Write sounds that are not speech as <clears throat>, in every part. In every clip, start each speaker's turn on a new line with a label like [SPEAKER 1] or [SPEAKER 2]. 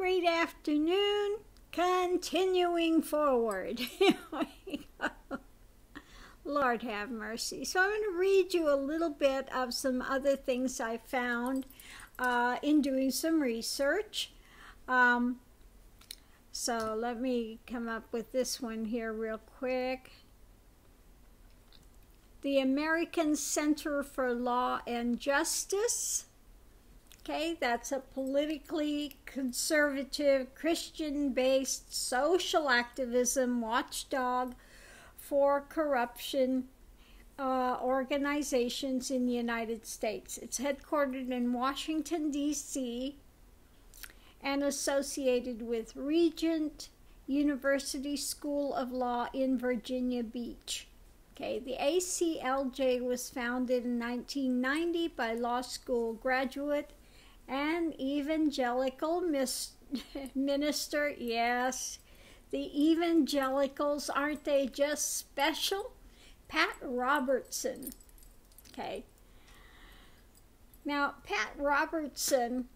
[SPEAKER 1] great afternoon. Continuing forward. <laughs> Lord have mercy. So I'm going to read you a little bit of some other things I found uh, in doing some research. Um, so let me come up with this one here real quick. The American Center for Law and Justice Okay, that's a politically conservative, Christian based social activism watchdog for corruption uh, organizations in the United States. It's headquartered in Washington, D.C., and associated with Regent University School of Law in Virginia Beach. Okay, the ACLJ was founded in 1990 by law school graduate and evangelical mis- <laughs> minister. Yes, the evangelicals, aren't they just special? Pat Robertson. Okay. Now, Pat Robertson,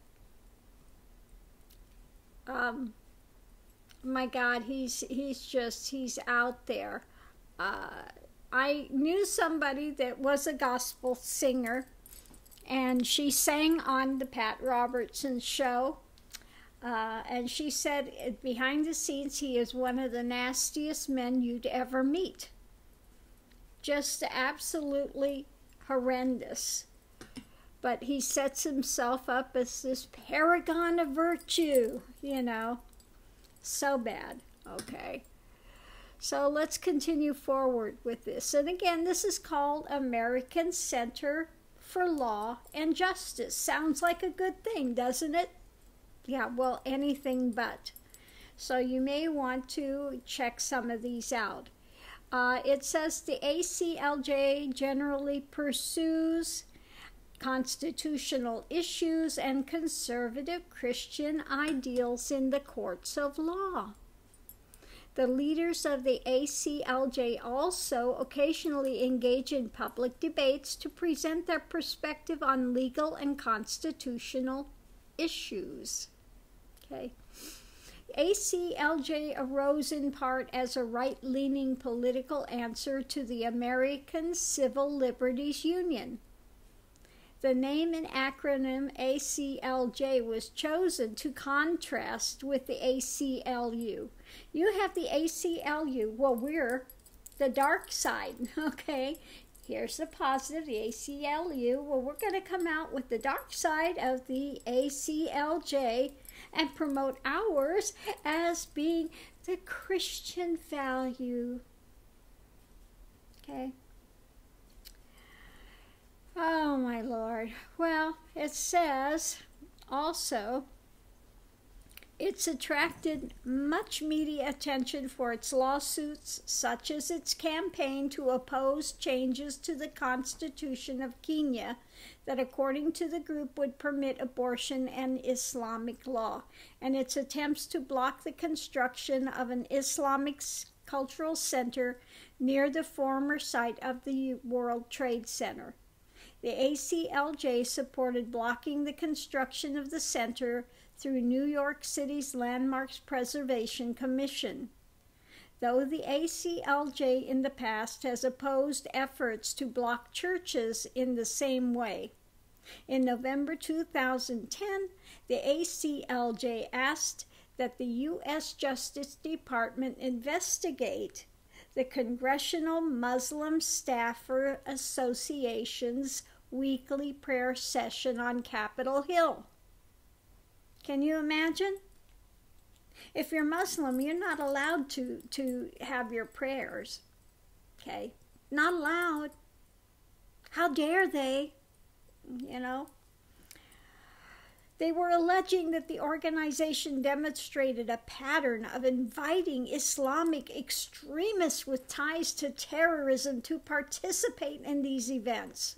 [SPEAKER 1] um, my God, he's he's just he's out there. Uh, I knew somebody that was a gospel singer and she sang on the Pat Robertson show. Uh, and she said, behind the scenes, he is one of the nastiest men you'd ever meet. Just absolutely horrendous. But he sets himself up as this paragon of virtue, you know. So bad. Okay. So let's continue forward with this. And again, this is called American Center for law and justice. Sounds like a good thing, doesn't it? Yeah, well, anything but. So you may want to check some of these out. Uh, it says the ACLJ generally pursues constitutional issues and conservative Christian ideals in the courts of law. The leaders of the ACLJ also occasionally engage in public debates to present their perspective on legal and constitutional issues. Okay. ACLJ arose in part as a right leaning political answer to the American Civil Liberties Union. The name and acronym ACLJ was chosen to contrast with the ACLU you have the ACLU. Well, we're the dark side, <laughs> okay? Here's the positive, the ACLU. Well, we're going to come out with the dark side of the ACLJ and promote ours as being the Christian value. Okay? Oh, my Lord. Well, it says also it's attracted much media attention for its lawsuits, such as its campaign to oppose changes to the Constitution of Kenya that, according to the group, would permit abortion and Islamic law, and its attempts to block the construction of an Islamic cultural center near the former site of the World Trade Center. The ACLJ supported blocking the construction of the center through New York City's Landmarks Preservation Commission. Though the ACLJ in the past has opposed efforts to block churches in the same way. In November 2010, the ACLJ asked that the U.S. Justice Department investigate the Congressional Muslim Staffer Association's weekly prayer session on Capitol Hill. Can you imagine? If you're Muslim, you're not allowed to, to have your prayers. Okay? Not allowed. How dare they? You know? They were alleging that the organization demonstrated a pattern of inviting Islamic extremists with ties to terrorism to participate in these events.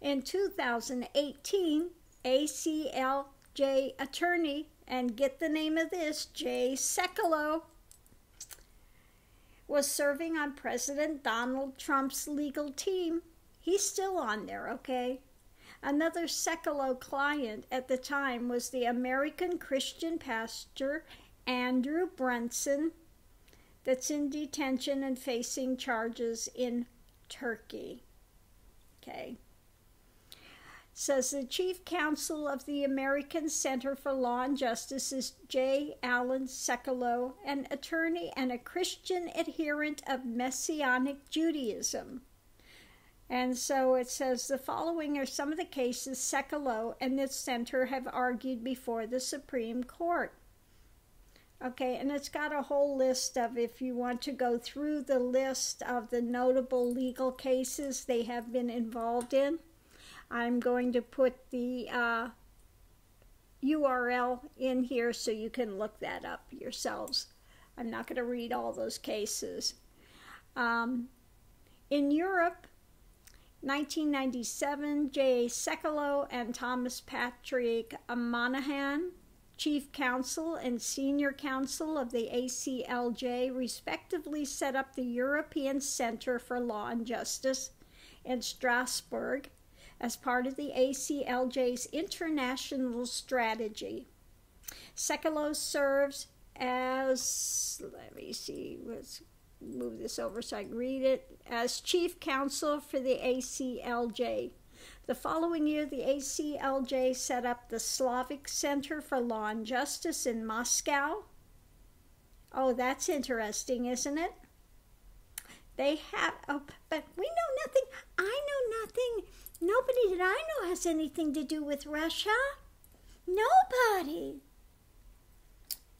[SPEAKER 1] In 2018, ACL J. Attorney, and get the name of this, Jay Sekulow, was serving on President Donald Trump's legal team. He's still on there, okay? Another Sekulow client at the time was the American Christian pastor Andrew Brunson, that's in detention and facing charges in Turkey. Okay. Says the chief counsel of the American Center for Law and Justice is J. Alan Sekulow, an attorney and a Christian adherent of Messianic Judaism. And so it says the following are some of the cases Sekulow and the center have argued before the Supreme Court. Okay, and it's got a whole list of, if you want to go through the list of the notable legal cases they have been involved in, I'm going to put the uh, URL in here so you can look that up yourselves. I'm not going to read all those cases. Um, in Europe, 1997, J. Sekulow and Thomas Patrick Monaghan chief counsel and senior counsel of the ACLJ respectively set up the European Center for Law and Justice in Strasbourg as part of the ACLJ's international strategy. Sekulow serves as, let me see, let's move this over so I can read it, as chief counsel for the ACLJ. The following year, the ACLJ set up the Slavic Center for Law and Justice in Moscow. Oh, that's interesting, isn't it? They have, oh, but we know nothing. I know nothing. Nobody that I know has anything to do with Russia. Nobody.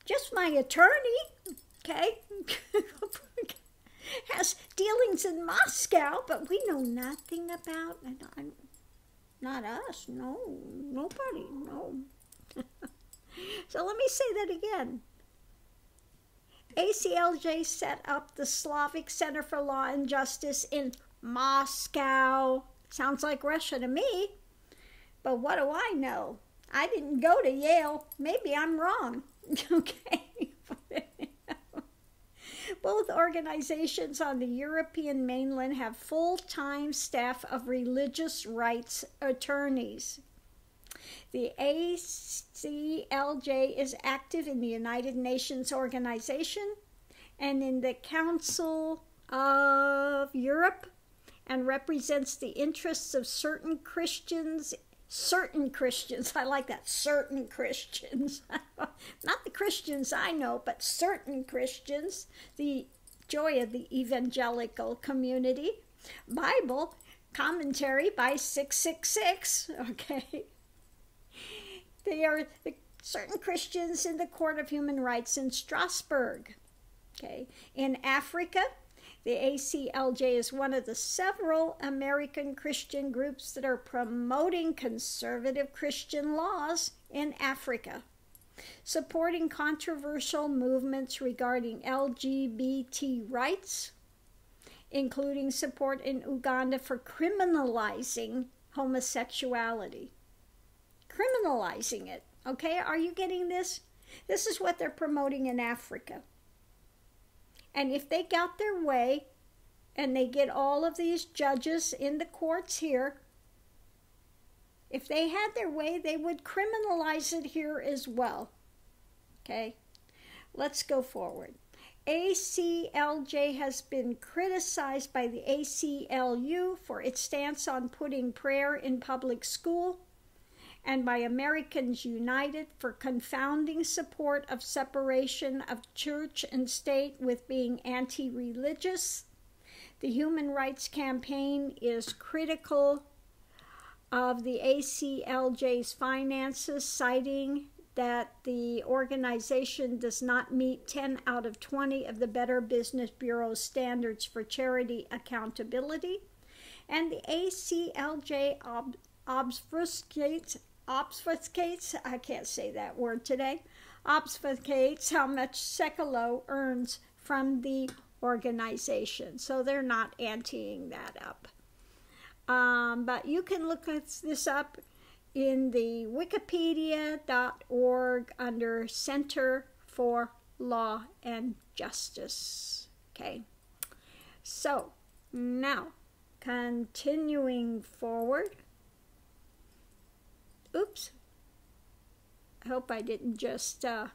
[SPEAKER 1] Just my attorney, okay? <laughs> has dealings in Moscow, but we know nothing about. Not us. No, nobody. No. <laughs> so let me say that again. ACLJ set up the Slavic Center for Law and Justice in Moscow. Sounds like Russia to me. But what do I know? I didn't go to Yale. Maybe I'm wrong. <laughs> okay. Both organizations on the European mainland have full time staff of religious rights attorneys. The ACLJ is active in the United Nations organization and in the Council of Europe and represents the interests of certain Christians certain Christians. <laughs> I like that, certain Christians. <laughs> Not the Christians I know, but certain Christians, the joy of the evangelical community. Bible commentary by 666, <laughs> okay? They are the certain Christians in the Court of Human Rights in Strasbourg, okay? In Africa, the ACLJ is one of the several American Christian groups that are promoting conservative Christian laws in Africa, supporting controversial movements regarding LGBT rights, including support in Uganda for criminalizing homosexuality. Criminalizing it. Okay, are you getting this? This is what they're promoting in Africa. And if they got their way and they get all of these judges in the courts here, if they had their way, they would criminalize it here as well. Okay, let's go forward. ACLJ has been criticized by the ACLU for its stance on putting prayer in public school and by Americans United for confounding support of separation of church and state with being anti religious. The Human Rights Campaign is critical of the ACLJ's finances, citing that the organization does not meet 10 out of 20 of the Better Business Bureau's standards for charity accountability. And the ACLJ ob- obfuscates obfuscates, I can't say that word today, obfuscates how much Sekulow earns from the organization. So they're not anteing that up. Um, but you can look this up in the wikipedia.org under Center for Law and Justice. Okay, so now continuing forward oops. I hope I didn't just uh,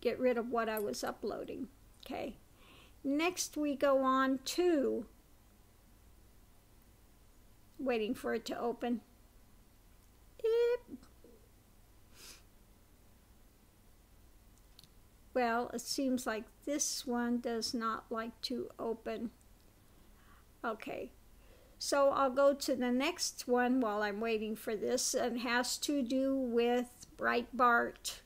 [SPEAKER 1] get rid of what I was uploading. Okay. Next, we go on to waiting for it to open. Eep. Well, it seems like this one does not like to open. Okay, so I'll go to the next one while I'm waiting for this. It has to do with Breitbart.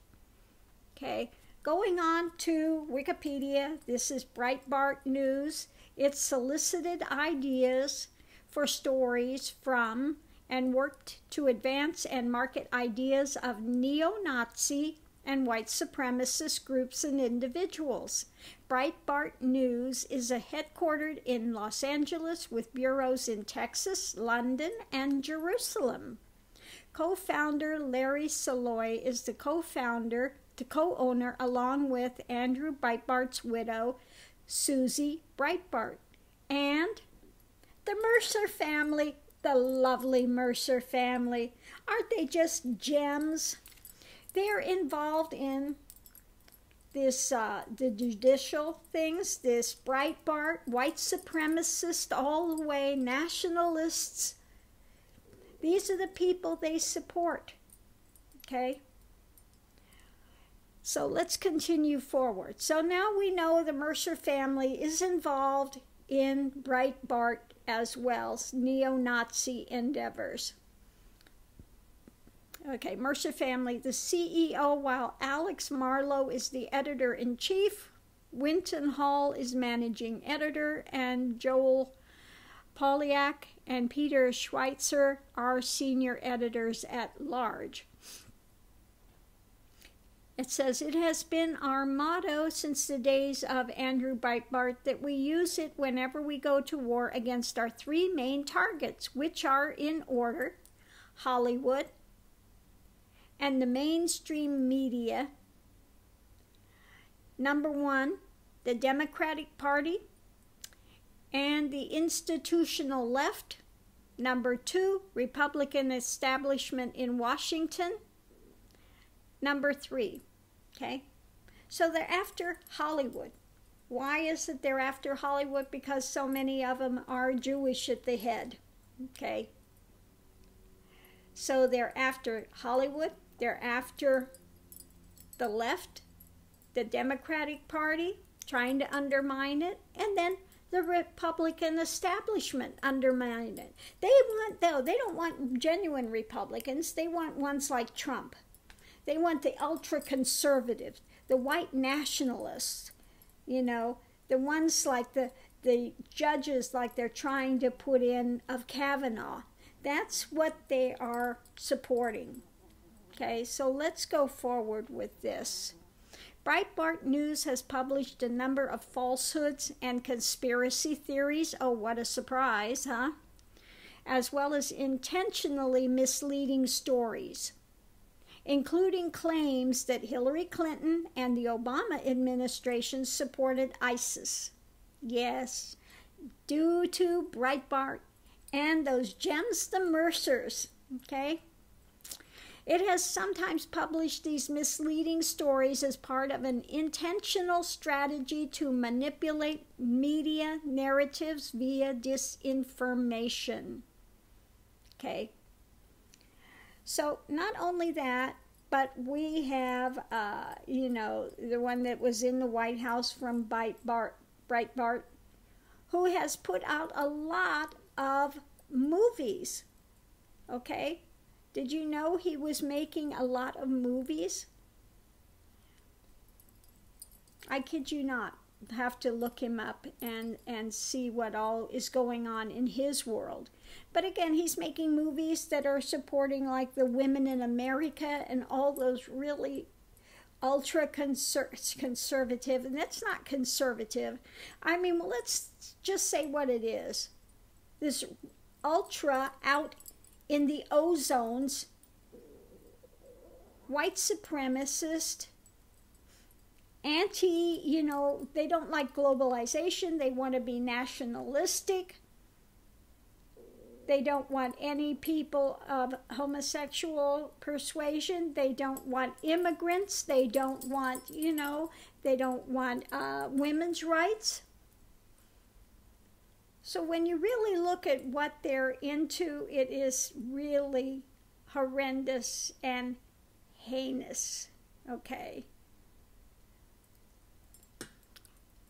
[SPEAKER 1] Okay, going on to Wikipedia, this is Breitbart News. It solicited ideas for stories from and worked to advance and market ideas of neo Nazi and white supremacist groups and individuals. Breitbart News is headquartered in Los Angeles with bureaus in Texas, London, and Jerusalem. Co founder Larry Solov is the co founder, the co owner, along with Andrew Breitbart's widow, Susie Breitbart, and the Mercer family, the lovely Mercer family. Aren't they just gems? They're involved in this uh, the judicial things, this Breitbart, white supremacist all the way, nationalists. These are the people they support. Okay? So let's continue forward. So now we know the Mercer family is involved in Breitbart as well, neo Nazi endeavors. Okay, Mercer Family, the CEO, while Alex Marlow is the editor in chief, Winton Hall is managing editor, and Joel Pollak and Peter Schweizer are senior editors at large. It says, It has been our motto since the days of Andrew Breitbart that we use it whenever we go to war against our three main targets, which are in order Hollywood, and the mainstream media. Number one, the Democratic Party and the institutional left. Number two, Republican establishment in Washington. Number three, okay? So they're after Hollywood. Why is it they're after Hollywood? Because so many of them are Jewish at the head, okay? So they're after Hollywood, they're after the left, the Democratic Party, trying to undermine it, and then the Republican establishment undermine it. They want though they don't want genuine Republicans. They want ones like Trump. They want the ultra conservatives, the white nationalists, you know, the ones like the the judges like they're trying to put in of Kavanaugh. That's what they are supporting. Okay, so let's go forward with this. Breitbart News has published a number of falsehoods and conspiracy theories. Oh, what a surprise, huh? As well as intentionally misleading stories, including claims that Hillary Clinton and the Obama administration supported ISIS. Yes, due to Breitbart and those gems, the Mercers. Okay? It has sometimes published these misleading stories as part of an intentional strategy to manipulate media narratives via disinformation. Okay. So, not only that, but we have, uh, you know, the one that was in the White House from Breitbart, Breitbart, who has put out a lot of movies. Okay? Did you know he was making a lot of movies? I kid you not. Have to look him up and, and see what all is going on in his world. But again, he's making movies that are supporting like the women in America and all those really ultra conser- conservative, and that's not conservative. I mean, well, let's just say what it is. This ultra out in the ozones, white supremacist, anti, you know, they don't like globalization, they want to be nationalistic. They don't want any people of homosexual persuasion. They don't want immigrants. They don't want, you know, they don't want uh, women's rights. So when you really look at what they're into, it is really horrendous and heinous. Okay.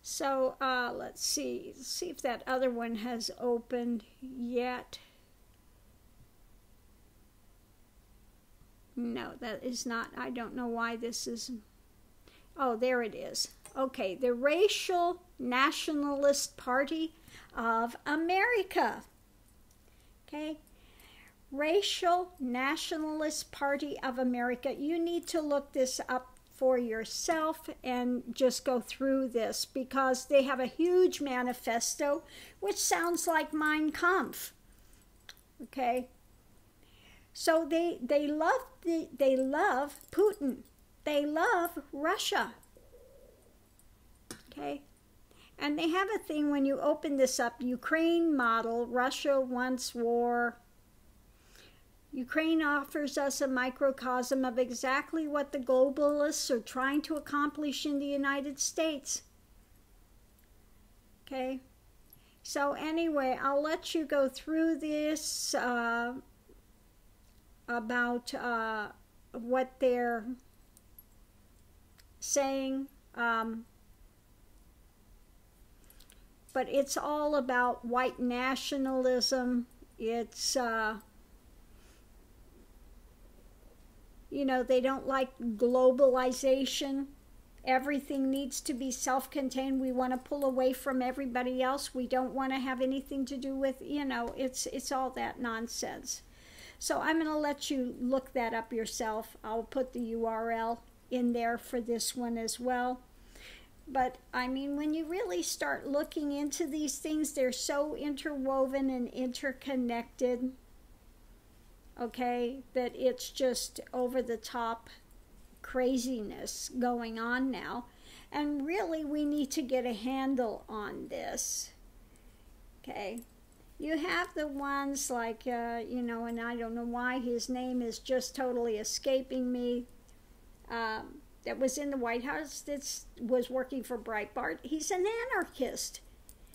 [SPEAKER 1] So uh, let's see. Let's see if that other one has opened yet. No, that is not. I don't know why this is. Oh, there it is. Okay, the Racial Nationalist Party of America. Okay, Racial Nationalist Party of America. You need to look this up for yourself and just go through this because they have a huge manifesto which sounds like Mein Kampf. Okay? So they they love the, they love Putin. They love Russia. Okay? And they have a thing when you open this up Ukraine model, Russia once war. Ukraine offers us a microcosm of exactly what the globalists are trying to accomplish in the United States. Okay? So, anyway, I'll let you go through this uh, about uh, what they're saying. Um, but it's all about white nationalism. It's, uh, you know, they don't like globalization. Everything needs to be self contained. We want to pull away from everybody else. We don't want to have anything to do with, you know, it's, it's all that nonsense. So I'm going to let you look that up yourself. I'll put the URL in there for this one as well. But I mean, when you really start looking into these things, they're so interwoven and interconnected, okay, that it's just over the top craziness going on now. And really, we need to get a handle on this, okay. You have the ones like, uh, you know, and I don't know why his name is just totally escaping me. Um, that was in the White House that was working for Breitbart. He's an anarchist.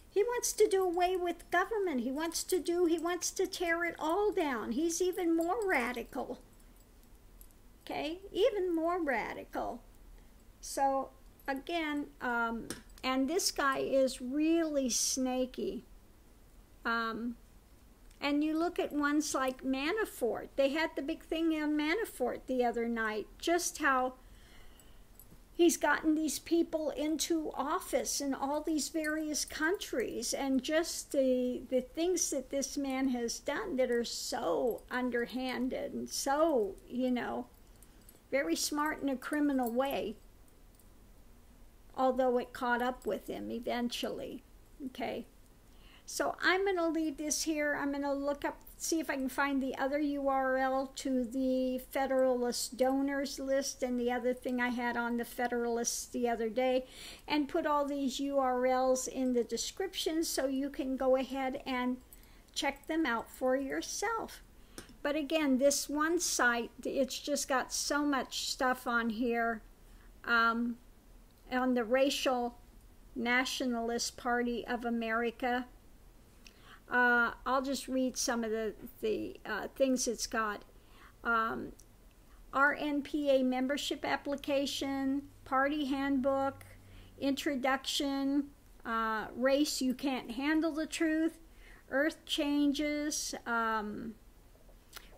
[SPEAKER 1] He wants to do away with government. He wants to do, he wants to tear it all down. He's even more radical. Okay? Even more radical. So, again, um, and this guy is really snaky. Um, and you look at ones like Manafort. They had the big thing on Manafort the other night. Just how he's gotten these people into office in all these various countries and just the the things that this man has done that are so underhanded and so you know very smart in a criminal way although it caught up with him eventually okay so i'm going to leave this here i'm going to look up see if I can find the other URL to the Federalist donors list and the other thing I had on the Federalists the other day, and put all these URLs in the description so you can go ahead and check them out for yourself. But again, this one site, it's just got so much stuff on here um, on the Racial Nationalist Party of America uh, I'll just read some of the, the uh, things it's got. Um, RNPA membership application, party handbook, introduction, uh, race you can't handle the truth, earth changes, um,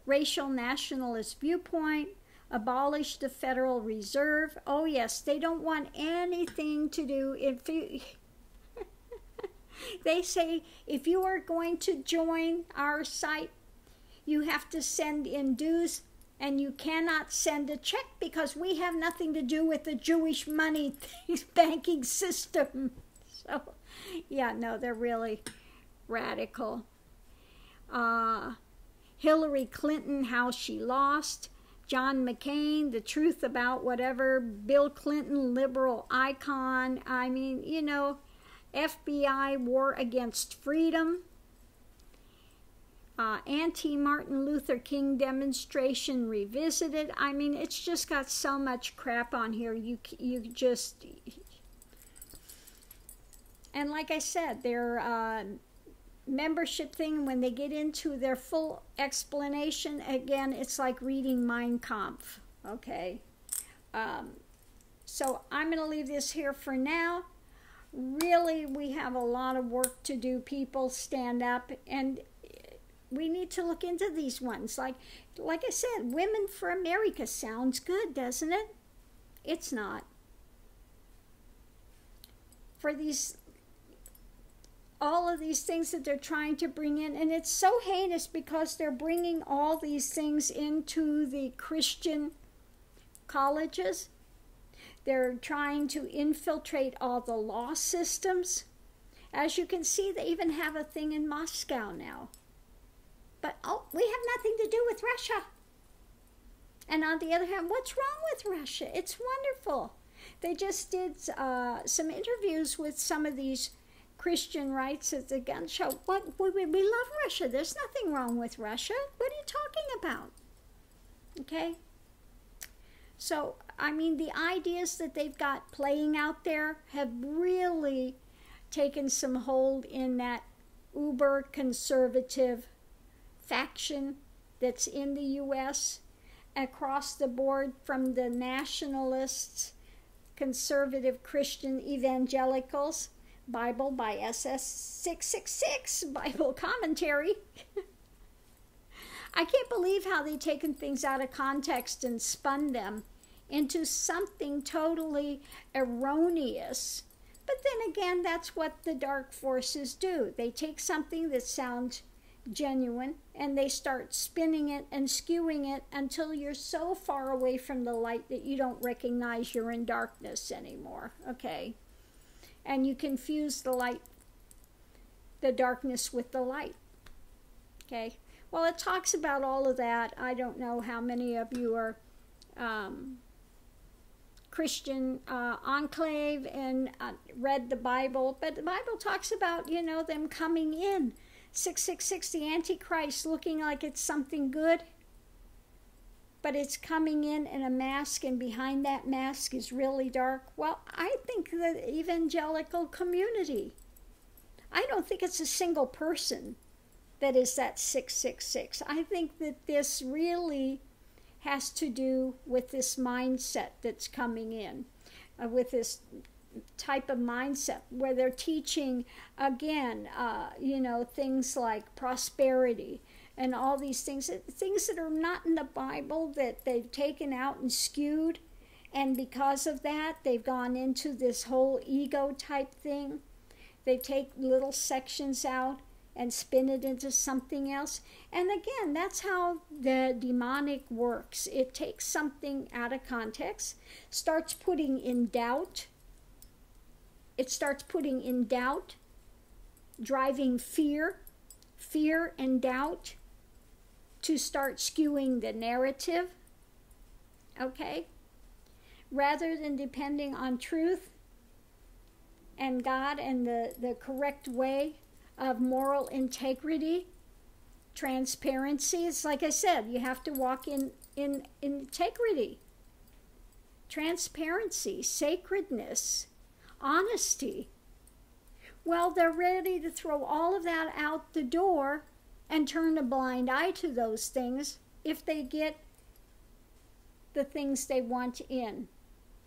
[SPEAKER 1] racial nationalist viewpoint, abolish the Federal Reserve. Oh, yes, they don't want anything to do. If you, they say if you are going to join our site, you have to send in dues and you cannot send a check because we have nothing to do with the Jewish money <laughs> banking system. So, yeah, no, they're really radical. Uh, Hillary Clinton, how she lost. John McCain, the truth about whatever. Bill Clinton, liberal icon. I mean, you know, FBI War Against Freedom, uh, anti Martin Luther King demonstration revisited. I mean, it's just got so much crap on here. You you just and like I said, their uh, membership thing when they get into their full explanation again, it's like reading Mein Kampf. Okay, um, so I'm going to leave this here for now really we have a lot of work to do people stand up and we need to look into these ones. Like, like I said, Women for America sounds good, doesn't it? It's not. For these, all of these things that they're trying to bring in, and it's so heinous because they're bringing all these things into the Christian colleges. They're trying to infiltrate all the law systems. As you can see, they even have a thing in Moscow now but oh, we have nothing to do with Russia. And on the other hand, what's wrong with Russia? It's wonderful. They just did uh, some interviews with some of these Christian rights at the gun show. What we, we love Russia. There's nothing wrong with Russia. What are you talking about? Okay. So I mean, the ideas that they've got playing out there have really taken some hold in that uber conservative faction that's in the U.S. across the board from the nationalists, conservative Christian evangelicals, Bible by SS 666, <laughs> Bible commentary. <laughs> I can't believe how they've taken things out of context and spun them into something totally erroneous. But then again, that's what the dark forces do. They take something that sounds genuine and they start spinning it and skewing it until you're so far away from the light that you don't recognize you're in darkness anymore okay and you confuse the light the darkness with the light okay well it talks about all of that i don't know how many of you are um, Christian uh, enclave and uh, read the Bible, but the Bible talks about, you know, them coming in 666, the Antichrist, looking like it's something good, but it's coming in in a mask, and behind that mask is really dark. Well, I think the evangelical community, I don't think it's a single person that is that 666. I think that this really has to do with this mindset that's coming in, uh, with this type of mindset where they're teaching again uh, you know things like prosperity and all these things things that are not in the bible that they've taken out and skewed. And because of that they've gone into this whole ego type thing. They take little sections out and spin it into something else and again that's how the demonic works it takes something out of context starts putting in doubt it starts putting in doubt, driving fear, fear and doubt to start skewing the narrative. Okay? Rather than depending on truth and God and the, the correct way of moral integrity, transparency. It's like I said, you have to walk in, in, in integrity, transparency, sacredness, honesty. Well, they're ready to throw all of that out the door and turn a blind eye to those things if they get the things they want in.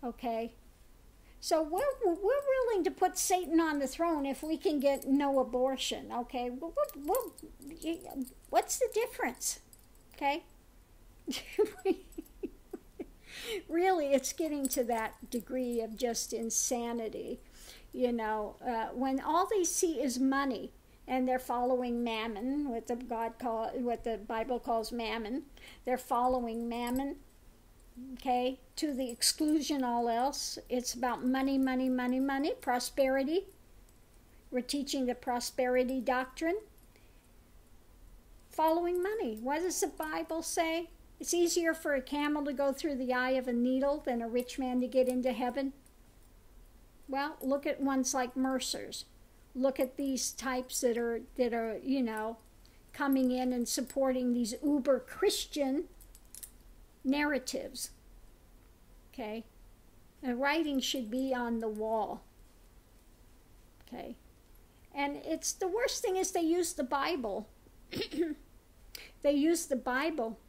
[SPEAKER 1] Okay? So we're, we're willing to put Satan on the throne if we can get no abortion. Okay? What's the difference? Okay? <laughs> really, it's getting to that degree of just insanity. You know, uh, when all they see is money, and they're following mammon, what the God call, what the Bible calls mammon. They're following mammon, okay, to the exclusion all else. It's about money, money, money, money, prosperity. We're teaching the prosperity doctrine. Following money. What does the Bible say? It's easier for a camel to go through the eye of a needle than a rich man to get into heaven. Well, look at ones like Mercer's. Look at these types that are that are, you know, coming in and supporting these uber Christian narratives. Okay? The writing should be on the wall. Okay? And it's the worst thing is they use the Bible. <clears throat> they use the Bible,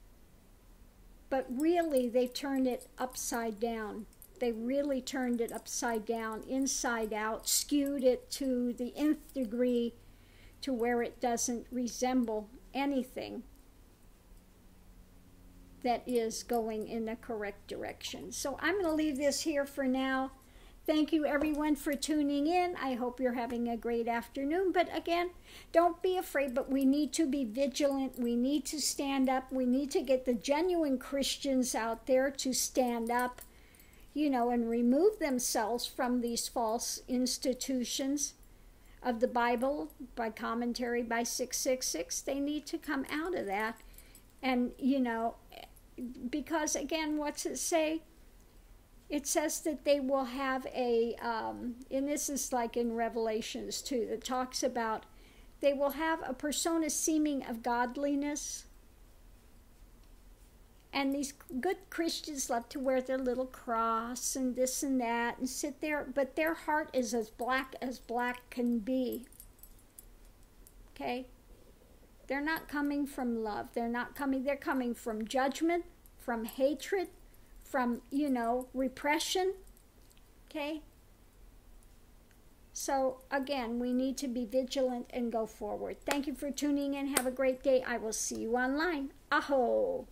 [SPEAKER 1] but really they turned it upside down. They really turned it upside down, inside out, skewed it to the nth degree to where it doesn't resemble anything that is going in the correct direction. So I'm going to leave this here for now. Thank you everyone for tuning in. I hope you're having a great afternoon. But again, don't be afraid, but we need to be vigilant. We need to stand up. We need to get the genuine Christians out there to stand up, you know, and remove themselves from these false institutions of the Bible by commentary by 666. They need to come out of that. And, you know, because again, what's it say? It says that they will have a, um, and this is like in Revelations too, that talks about they will have a persona seeming of godliness. And these good Christians love to wear their little cross and this and that and sit there, but their heart is as black as black can be. Okay? They're not coming from love. They're not coming, they're coming from judgment, from hatred, from, you know, repression. Okay? So, again, we need to be vigilant and go forward. Thank you for tuning in. Have a great day. I will see you online. Aho!